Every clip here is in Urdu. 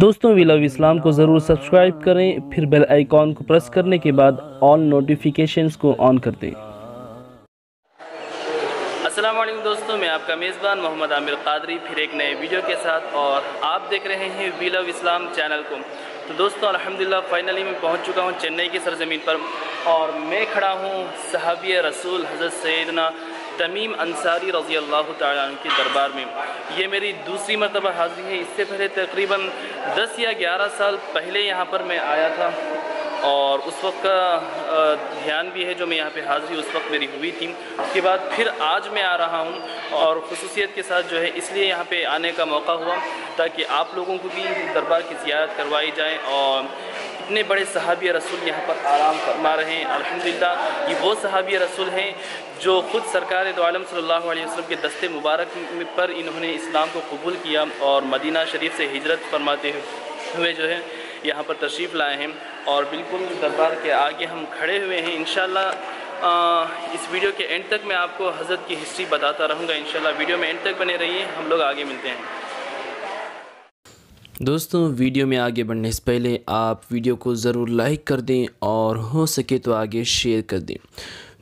دوستوں، وی لو اسلام کو ضرور سبسکرائب کریں، پھر بیل آئیکن کو پریس کرنے کے بعد آل نوٹیفیکیشنز کو آن کر دیں۔ السلام علیکم دوستوں، میں آپ کا میزبان محمد عامر قادری پھر ایک نئے ویڈیو کے ساتھ اور آپ دیکھ رہے ہیں وی لو اسلام چینل کو۔ تو دوستوں، الحمدللہ فائنلی میں پہنچ چکا ہوں چنئی کی سرزمین پر اور میں کھڑا ہوں صحابی رسول حضرت سیدنا تمیم انصاری رضی اللہ تعالیٰ عنہ کی دربار میں۔ یہ میری دوسری مرتبہ حاضری ہے۔ اس سے پہلے تقریباً دس یا گیارہ سال پہلے یہاں پر میں آیا تھا۔ اور اس وقت کا دھیان بھی ہے جو میں یہاں پہ حاضری اس وقت میری ہوئی تھی۔ اس کے بعد پھر آج میں آ رہا ہوں اور خصوصیت کے ساتھ جو ہے اس لیے یہاں پہ آنے کا موقع ہوا تاکہ آپ لوگوں کو بھی دربار کی زیارت کروائی جائے اور اتنے بڑے صحابی رسول یہاں پر آرام فرما رہے ہیں۔ الحمدللہ، یہ وہ صحابی رسول ہیں جو خود سرکار دو عالم صلی اللہ علیہ وسلم کے دست مبارک پر انہوں نے اسلام کو قبول کیا اور مدینہ شریف سے ہجرت فرماتے ہوئے جو ہے یہاں پر تشریف لائے ہیں اور بالکل دربار کے آگے ہم کھڑے ہوئے ہیں۔ انشاءاللہ اس ویڈیو کے اینڈ تک میں آپ کو حضرت کی ہسٹری بتاتا رہوں گا۔ انشاءاللہ، ویڈیو میں اینڈ تک بنے رہیے، ہم لوگ آگے ملتے ہیں۔ دوستوں ویڈیو میں آگے بڑھنے سے پہلے آپ ویڈیو کو ضرور لائک کر دیں اور ہو سکے تو آگے شیئر کر دیں۔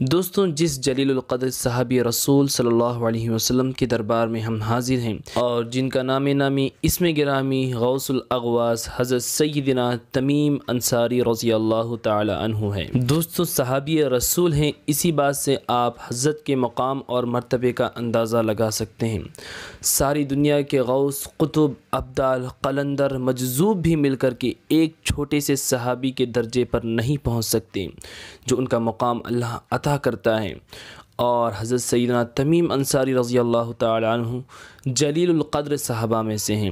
دوستوں، جس جلیل القدر صحابی رسول صلی اللہ علیہ وسلم کے دربار میں ہم حاضر ہیں اور جن کا نام نامی اسم گرامی غوث الاغواس حضرت سیدنا تمیم انصاری رضی اللہ تعالی عنہ ہے دوستوں، صحابی رسول ہیں، اسی بات سے آپ حضرت کے مقام اور مرتبے کا اندازہ لگا سکتے ہیں۔ ساری دنیا کے غوث، قطب، ابدال، قلندر، مجذوب بھی مل کر کے ایک چھوٹے سے صحابی کے درجے پر نہیں پہنچ سکتے، جو ان کا مقام اللہ عطا کرتا ہے۔ اور حضرت سیدنا تمیم انصاری رضی اللہ تعالی عنہ جلیل القدر صحابہ میں سے ہیں۔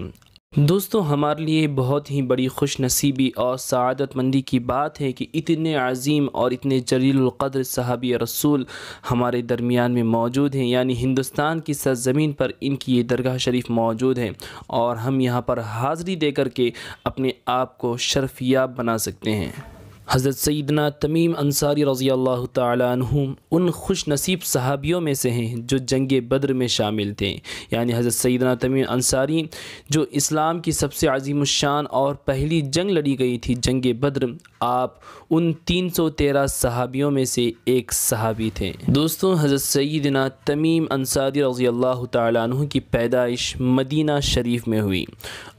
دوستوں ہمارے لیے بہت ہی بڑی خوش نصیبی اور سعادت مندی کی بات ہے کہ اتنے عظیم اور اتنے جلیل القدر صحابی رسول ہمارے درمیان میں موجود ہیں۔ یعنی ہندوستان کی سرزمین پر ان کی یہ درگاہ شریف موجود ہیں اور ہم یہاں پر حاضری دے کر کے اپنے آپ کو شرفیاب بنا سکتے ہیں۔ حضرت سیدنا تمیم انصاری رضی اللہ تعالیٰ عنہ ان خوش نصیب صحابیوں میں سے ہیں جو جنگ بدر میں شامل تھے۔ یعنی حضرت سیدنا تمیم انصاری جو اسلام کی سب سے عظیم الشان اور پہلی جنگ لڑی گئی تھی، جنگ بدر، آپ ان تین سو تیرہ صحابیوں میں سے ایک صحابی تھے۔ دوستوں، حضرت سیدنا تمیم انصاری رضی اللہ تعالیٰ عنہ کی پیدائش مدینہ شریف میں ہوئی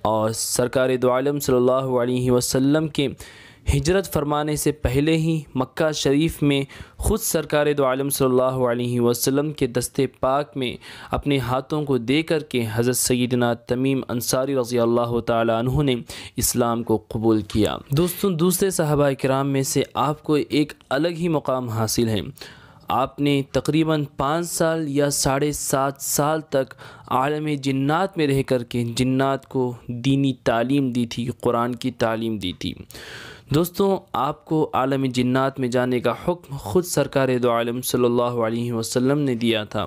اور سرکار دو عالم صلی اللہ علیہ وسلم کے ہجرت فرمانے سے پہلے ہی مکہ شریف میں خود سرکار دو عالم صلی اللہ علیہ وسلم کے دستے پاک میں اپنے ہاتھوں کو دے کر کے حضرت سیدنا تمیم انصاری رضی اللہ تعالی عنہ نے اسلام کو قبول کیا۔ دوستوں دوسرے صحابہ کرام میں سے آپ کو ایک الگ ہی مقام حاصل ہے۔ آپ نے تقریباً پانچ سال یا ساڑھے سات سال تک عالم جنات میں رہ کر کے جنات کو دینی تعلیم دی تھی، قرآن کی تعلیم دی تھی۔ دوستوں آپ کو عالم جنات میں جانے کا حکم خود سرکار دو عالم صلی اللہ علیہ وسلم نے دیا تھا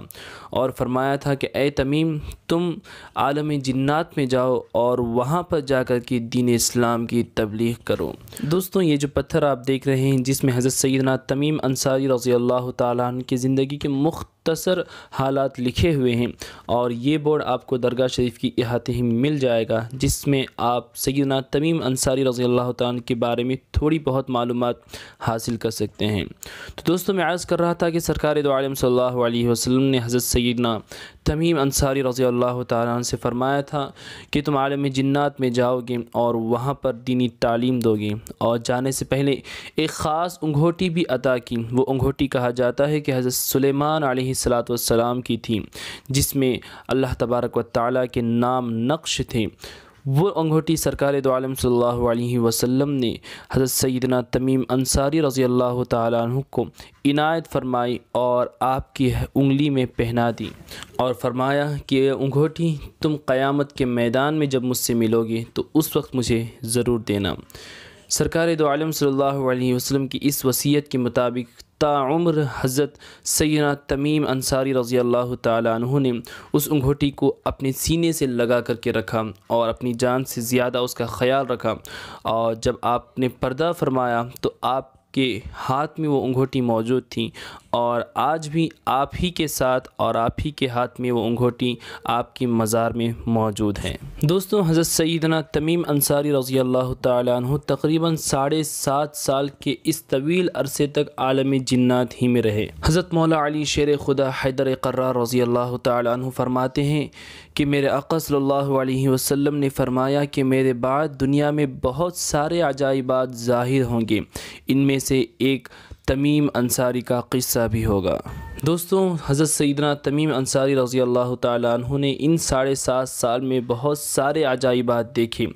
اور فرمایا تھا کہ اے تمیم، تم عالم جنات میں جاؤ اور وہاں پر جا کر کے دین اسلام کی تبلیغ کرو۔ دوستوں یہ جو پتھر آپ دیکھ رہے ہیں، جس میں حضرت سیدنا تمیم انصاری رضی اللہ تعالیٰ عنہ کی زندگی کے مخت مختصر حالات لکھے ہوئے ہیں اور یہ بورڈ آپ کو درگاہ شریف کی احاطے ہی مل جائے گا، جس میں آپ سیدنا تمیم انصاری رضی اللہ تعالیٰ کے بارے میں تھوڑی بہت معلومات حاصل کر سکتے ہیں۔ تو دوستوں میں عرض کر رہا تھا کہ سرکار دو عالم صلی اللہ علیہ وسلم نے حضرت سیدنا تمیم انصاری رضی اللہ تعالیٰ سے فرمایا تھا کہ تم عالم جنات میں جاؤ گے اور وہاں پر دینی تعلیم دو گے۔ اور جانے سے پہلے ایک خاص انگھوٹی بھی عطا کی۔ وہ انگھوٹی کہا جاتا ہے کہ حضرت سلیمان علیہ صلاۃ والسلام کی تھی، جس میں اللہ تبارک و تعالیٰ کے نام نقش تھے۔ وہ انگھوٹی سرکار دو عالم صلی اللہ علیہ وسلم نے حضرت سیدنا تمیم انصاری رضی اللہ تعالیٰ عنہ کو عنایت فرمائی اور آپ کی انگلی میں پہنا دی اور فرمایا کہ یہ انگھوٹی تم قیامت کے میدان میں جب مجھ سے ملو گے تو اس وقت مجھے ضرور دینا۔ سرکار دو عالم صلی اللہ علیہ وسلم کی اس وصیت کے مطابق عمر حضرت سیدنا تمیم انصاری رضی اللہ تعالیٰ عنہ نے اس انگھوٹی کو اپنے سینے سے لگا کر کے رکھا اور اپنی جان سے زیادہ اس کا خیال رکھا۔ اور جب آپ نے پردہ فرمایا تو آپ کے ہاتھ میں وہ انگوٹی موجود تھی اور آج بھی آپ ہی کے ساتھ اور آپ ہی کے ہاتھ میں وہ انگوٹی آپ کی مزار میں موجود ہیں۔ دوستوں حضرت سیدنا تمیم انصاری رضی اللہ تعالیٰ عنہ تقریباً ساڑھے سات سال کے اس طویل عرصے تک عالم جنات ہی میں رہے۔ حضرت مولا علی شیر خدا حیدر قرار رضی اللہ تعالیٰ عنہ فرماتے ہیں کہ میرے آقا صلی اللہ علیہ وسلم نے فرمایا کہ میرے بعد دنیا میں بہت سارے عجائبات ظاہر ہوں گے۔ ان میں سے ایک تمیم انصاری کا قصہ بھی ہوگا۔ دوستوں، حضرت سیدنا تمیم انصاری رضی اللہ تعالیٰ عنہ نے ان ساڑھے سات سال میں بہت سارے عجائبات دیکھے۔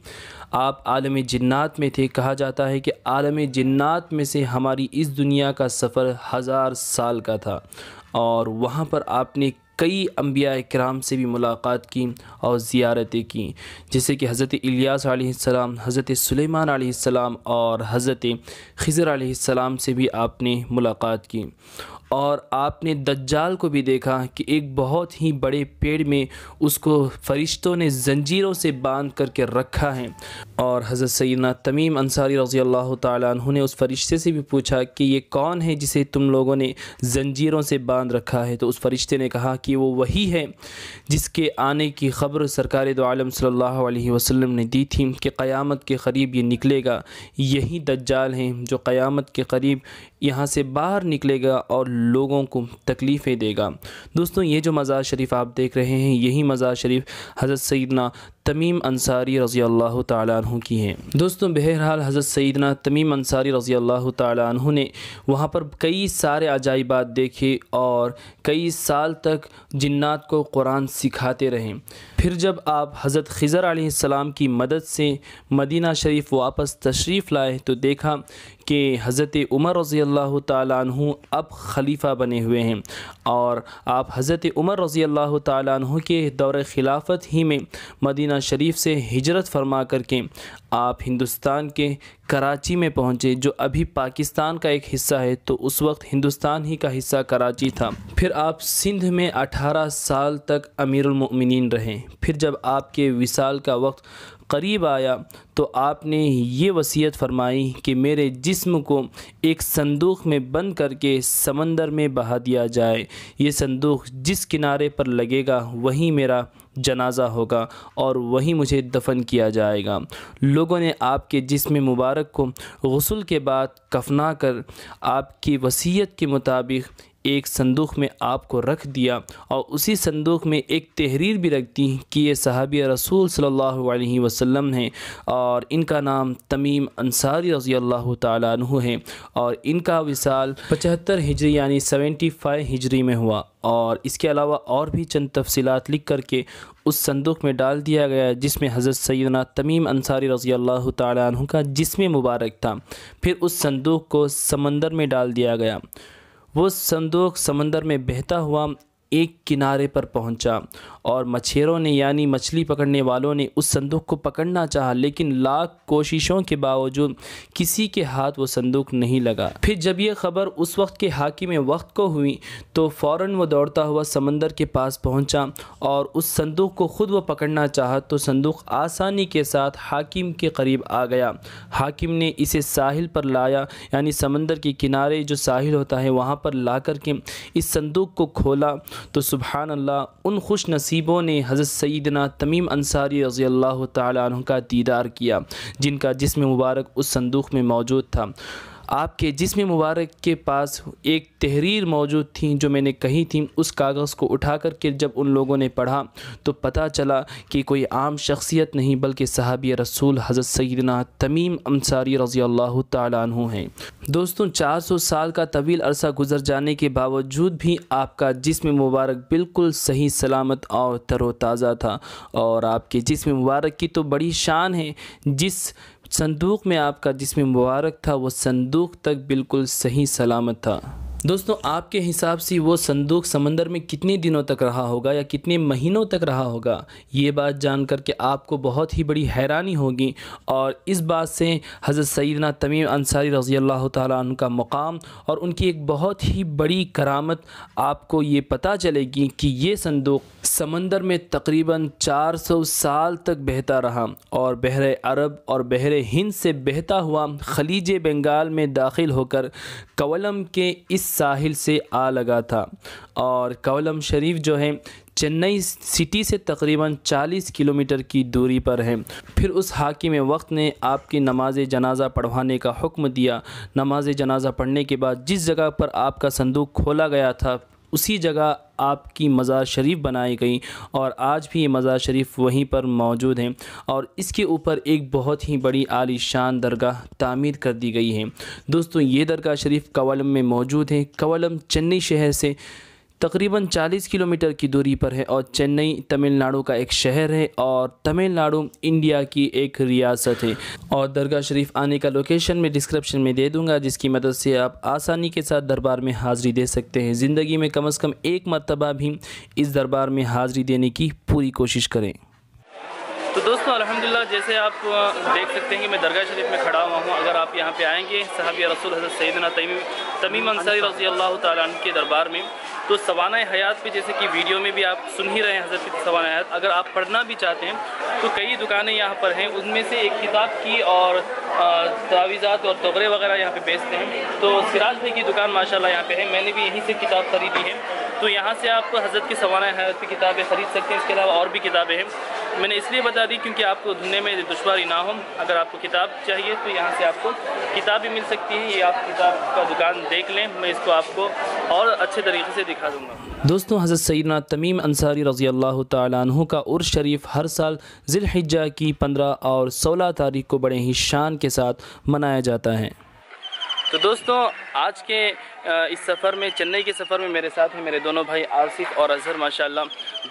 آپ عالم جنات میں تھے، کہا جاتا ہے کہ عالم جنات میں سے ہماری اس دنیا کا سفر ہزار سال کا تھا۔ اور وہاں پر آپ نے کئی انبیاء کرام سے بھی ملاقات کی اور زیارتیں کیں جیسے کہ حضرت الیاس علیہ السلام، حضرت سلیمان علیہ السلام اور حضرت خضر علیہ السلام سے بھی آپ نے ملاقات کی۔ اور آپ نے دجال کو بھی دیکھا کہ ایک بہت ہی بڑے پیڑ میں اس کو فرشتوں نے زنجیروں سے باندھ کر کے رکھا ہے۔ اور حضرت سیدنا تمیم انصاری رضی اللہ تعالیٰ عنہ نے اس فرشتے سے بھی پوچھا کہ یہ کون ہے جسے تم لوگوں نے زنجیروں سے باندھ رکھا ہے؟ تو اس فرشتے نے کہا کہ وہ وہی ہے جس کے آنے کی خبر سرکار دو عالم صلی اللہ علیہ وسلم نے دی تھی کہ قیامت کے قریب یہ نکلے گا۔ یہی دجال ہیں جو قیامت کے قریب یہاں سے باہر نکلے گا اور لوگوں کو تکلیفیں دے گا۔ دوستوں یہ جو مزار شریف آپ دیکھ رہے ہیں، یہی مزار شریف حضرت سیدنا تمیم انصاری رضی اللہ تعالیٰ عنہ کی ہیں۔ دوستوں بہرحال حضرت سیدنا تمیم انصاری رضی اللہ تعالیٰ عنہ نے وہاں پر کئی سارے عجائبات دیکھے اور کئی سال تک جنات کو قرآن سکھاتے رہیں پھر جب آپ حضرت خضر علیہ السلام کی مدد سے مدینہ شریف واپس تشریف لائے تو دیکھا کہ حضرت عمر رضی اللہ تعالیٰ عنہ اب خلیفہ بنے ہوئے ہیں۔ اور آپ حضرت عمر رضی اللہ تعالیٰ عنہ کے دور خلافت ہی میں مدینہ شریف سے ہجرت فرما کر کے آپ ہندوستان کے کراچی میں پہنچے، جو ابھی پاکستان کا ایک حصہ ہے، تو اس وقت ہندوستان ہی کا حصہ کراچی تھا۔ پھر آپ سندھ میں اٹھارہ سال تک امیر المؤمنین رہیں پھر جب آپ کے وصال کا وقت قریب آیا تو آپ نے یہ وصیت فرمائی کہ میرے جسم کو ایک صندوق میں بند کر کے سمندر میں بہا دیا جائے۔ یہ صندوق جس کنارے پر لگے گا، وہیں میرا جنازہ ہوگا اور وہیں مجھے دفن کیا جائے گا۔ لوگوں نے آپ کے جسم مبارک کو غسل کے بعد کفنا کر آپ کی وصیت کے مطابق ایک صندوق میں آپ کو رکھ دیا اور اسی صندوق میں ایک تحریر بھی رکھ دی کہ یہ صحابی رسول صلی اللہ علیہ وسلم ہیں اور ان کا نام تمیم انصاری رضی اللہ تعالیٰ عنہ ہے اور ان کا وصال پچہتر ہجری یعنی سیونٹی فائیو ہجری میں ہوا اور اس کے علاوہ اور بھی چند تفصیلات لکھ کر کے اس صندوق میں ڈال دیا گیا جس میں حضرت سیدنا تمیم انصاری رضی اللہ تعالیٰ عنہ کا جسم مبارک تھا۔ پھر اس صندوق کو سمندر میں ڈال دیا گیا۔ وہ صندوق سمندر میں بہتا ہوا ایک کنارے پر پہنچا اور مچھیروں نے یعنی مچھلی پکڑنے والوں نے اس صندوق کو پکڑنا چاہا، لیکن لاکھ کوششوں کے باوجود کسی کے ہاتھ وہ صندوق نہیں لگا۔ پھر جب یہ خبر اس وقت کے حاکم وقت کو ہوئی تو فوراً وہ دوڑتا ہوا سمندر کے پاس پہنچا اور اس صندوق کو خود وہ پکڑنا چاہا تو صندوق آسانی کے ساتھ حاکم کے قریب آ گیا۔ حاکم نے اسے ساحل پر لایا یعنی سمندر کے کنارے جو ساحل ہوتا ہے وہاں پر لا کر کے اس صندوق کو کھولا تو سبحان اللہ، ان خوش نصیبوں نے حضرت سیدنا تمیم انصاری رضی اللہ تعالیٰ عنہ کا دیدار کیا، جن کا جسم مبارک اس صندوق میں موجود تھا۔ آپ کے جسم مبارک کے پاس ایک تحریر موجود تھیں جو میں نے کہی تھیں، اس کاغذ کو اٹھا کر کے جب ان لوگوں نے پڑھا تو پتہ چلا کہ کوئی عام شخصیت نہیں بلکہ صحابی رسول حضرت سیدنا تمیم انصاری رضی اللہ تعالیٰ عنہ ہیں۔ دوستوں چار سو سال کا طویل عرصہ گزر جانے کے باوجود بھی آپ کا جسم مبارک بالکل صحیح، سلامت اور تر و تازہ تھا۔ اور آپ کے جسم مبارک کی تو بڑی شان ہے، جس صندوق میں آپ کا جسم مبارک تھا، وہ صندوق تک بالکل صحیح سلامت تھا۔ دوستوں آپ کے حساب سے وہ صندوق سمندر میں کتنے دنوں تک رہا ہوگا یا کتنے مہینوں تک رہا ہوگا؟ یہ بات جان کر کے آپ کو بہت ہی بڑی حیرانی ہوگی۔ اور اس بات سے حضرت سیدنا تمیم انصاری رضی اللہ تعالیٰ عنہ کا مقام اور ان کی ایک بہت ہی بڑی کرامت آپ کو یہ پتہ چلے گی کہ یہ صندوق سمندر میں تقریباً چار سو سال تک بہتا رہا اور بحر عرب اور بحر ہند سے بہتا ہوا خلیج بنگال میں داخل ہو کر کولم کے اس ساحل سے آ لگا تھا اور کولم شریف جو ہے، چنئی سٹی سے تقریباً چالیس کلومیٹر کی دوری پر ہے۔ پھر اس حاکم وقت نے آپ کی نماز جنازہ پڑھوانے کا حکم دیا۔ نماز جنازہ پڑھنے کے بعد جس جگہ پر آپ کا صندوق کھولا گیا تھا اسی جگہ آپ کی مزار شریف بنائی گئی اور آج بھی یہ مزار شریف وہیں پر موجود ہیں اور اس کے اوپر ایک بہت ہی بڑی عالی شان درگاہ تعمیر کر دی گئی ہے۔ دوستوں یہ درگاہ شریف کولم میں موجود ہے۔ کولم چنئی شہر سے تقریباً چالیس کلومیٹر کی دوری پر ہے اور چنئی تمل ناڈو کا ایک شہر ہے اور تمل ناڈو انڈیا کی ایک ریاست ہے۔ اور درگاہ شریف آنے کا لوکیشن میں ڈسکرپشن میں دے دوں گا، جس کی مدد سے آپ آسانی کے ساتھ دربار میں حاضری دے سکتے ہیں۔ زندگی میں کم از کم ایک مرتبہ بھی اس دربار میں حاضری دینے کی پوری کوشش کریں۔ تو دوستوں الحمدللہ جیسے آپ دیکھ سکتے ہیں کہ میں درگاہ شریف میں کھڑا ہوا ہوں۔ اگر آپ یہاں پہ آئیں گے، صحابی رسول حضرت سیدنا تمیم انصاری رضی اللہ تعالیٰ عنہ کے دربار میں، تو سوانہ حیات پہ جیسے کہ ویڈیو میں بھی آپ سن ہی رہے ہیں حضرت کی سوانہ حیات۔ اگر آپ پڑھنا بھی چاہتے ہیں، تو کئی دکانیں یہاں پر ہیں۔ ان میں سے ایک کتاب کی اور تعویذات اور تغرے وغیرہ یہاں پہ بیچتے ہیں۔ تو سراج بھائی کی دکان ماشاءاللہ یہاں پہ ہے۔ میں نے بھی یہیں سے کتاب خریدی ہے۔ تو یہاں سے آپ حضرت کی سوانہ حیات کی کتابیں خرید سکتے ہیں، اس کے علاوہ اور بھی کتابیں ہیں۔ میں نے اس لیے بتا دی کیونکہ آپ کو دھننے میں دشواری نہ ہو اگر آپ کو کتاب چاہیے تو یہاں سے آپ کو کتاب بھی مل سکتی ہے یہ آپ کتاب کا دکان دیکھ لیں۔ میں اس کو آپ کو اور اچھے طریقے سے دکھا دوں گا۔ دوستوں حضرت سیدنا تمیم انصاری رضی اللہ تعالیٰ عنہ کا عرش شریف ہر سال ذی الحجہ کی پندرہ اور سولہ تاریخ کو بڑے ہی شان کے ساتھ منایا جاتا ہے۔ تو دوستوں آج کے اس سفر میں، چنئی کے سفر میں میرے ساتھ ہیں میرے دونوں بھائی آصف اور اظہر، ماشاءاللہ۔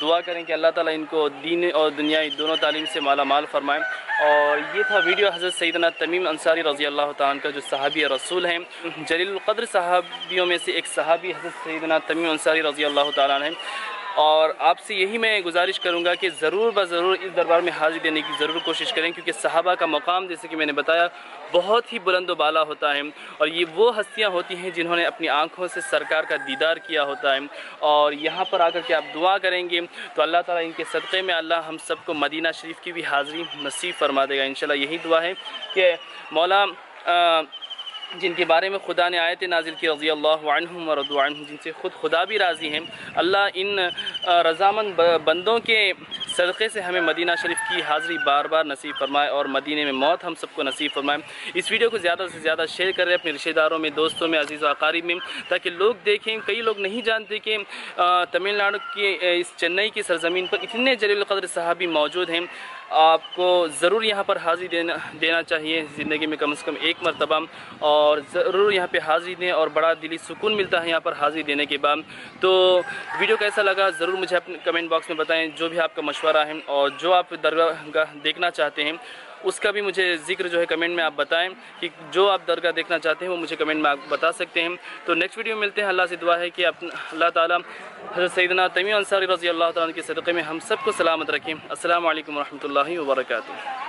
دعا کریں کہ اللہ تعالیٰ ان کو دین اور دنیا دونوں تعلیم سے مالا مال فرمائیں اور یہ تھا ویڈیو حضرت سیدنا تمیم انصاری رضی اللہ تعالیٰ کا جو صحابی رسول ہیں۔ جلیل القدر صحابیوں میں سے ایک صحابی حضرت سیدنا تمیم انصاری رضی اللہ تعالیٰ ہیں۔ اور آپ سے یہی میں گزارش کروں گا کہ ضرور بضرور اس دربار میں حاضری دینے کی ضرور کوشش کریں، کیونکہ صحابہ کا مقام جیسے کہ میں نے بتایا، بہت ہی بلند و بالا ہوتا ہے۔ اور یہ وہ ہستیاں ہوتی ہیں جنہوں نے اپنی آنکھوں سے سرکار کا دیدار کیا ہوتا ہے۔ اور یہاں پر آ کر کے آپ دعا کریں گے تو اللہ تعالیٰ ان کے صدقے میں اللہ ہم سب کو مدینہ شریف کی بھی حاضری نصیب فرما دے گا۔ انشاءاللہ یہی دعا ہے کہ مولا جن کے بارے میں خدا نے آیت نازل کی رضی اللہ عنہم و رضو عنہم، جن سے خود خدا بھی راضی ہیں۔ اللہ ان رضامند بندوں کے صدقے سے ہمیں مدینہ شریف کی حاضری بار بار نصیب فرمائے اور مدینہ میں موت ہم سب کو نصیب فرمائے۔ اس ویڈیو کو زیادہ سے زیادہ شیئر کریں اپنے رشتہ داروں میں، دوستوں میں، عزیز و اقارب میں، تاکہ لوگ دیکھیں۔ کئی لوگ نہیں جانتے کہ تمل ناڈو کی اس چنئی کی سرزمین پر اتنے جلیل القدر صحابی موجود ہیں۔ آپ کو ضرور یہاں پر حاضری دینا دینا چاہیے، زندگی میں کم از کم ایک مرتبہ، اور ضرور یہاں پہ حاضری دیں اور بڑا دلی سکون ملتا ہے یہاں پر حاضری دینے کے بعد۔ تو ویڈیو کیسا لگا؟ ضرور مجھے اپنے کمنٹ باکس میں بتائیں جو بھی آپ کا مشورہ ہے اور جو آپ درگاہ دیکھنا چاہتے ہیں۔ اس کا بھی مجھے ذکر جو ہے کمنٹ میں آپ بتائیں کہ جو آپ درگاہ دیکھنا چاہتے ہیں وہ مجھے کمنٹ میں آپ بتا سکتے ہیں۔ تو نیکسٹ ویڈیو ملتے ہیں۔ اللہ سے دعا ہے کہ اللہ تعالیٰ حضرت سیدنا تمی انصاری رضی اللہ تعالیٰ کے صدقے میں ہم سب کو سلامت رکھیں۔ السلام علیکم ورحمۃ اللہ وبرکاتہ۔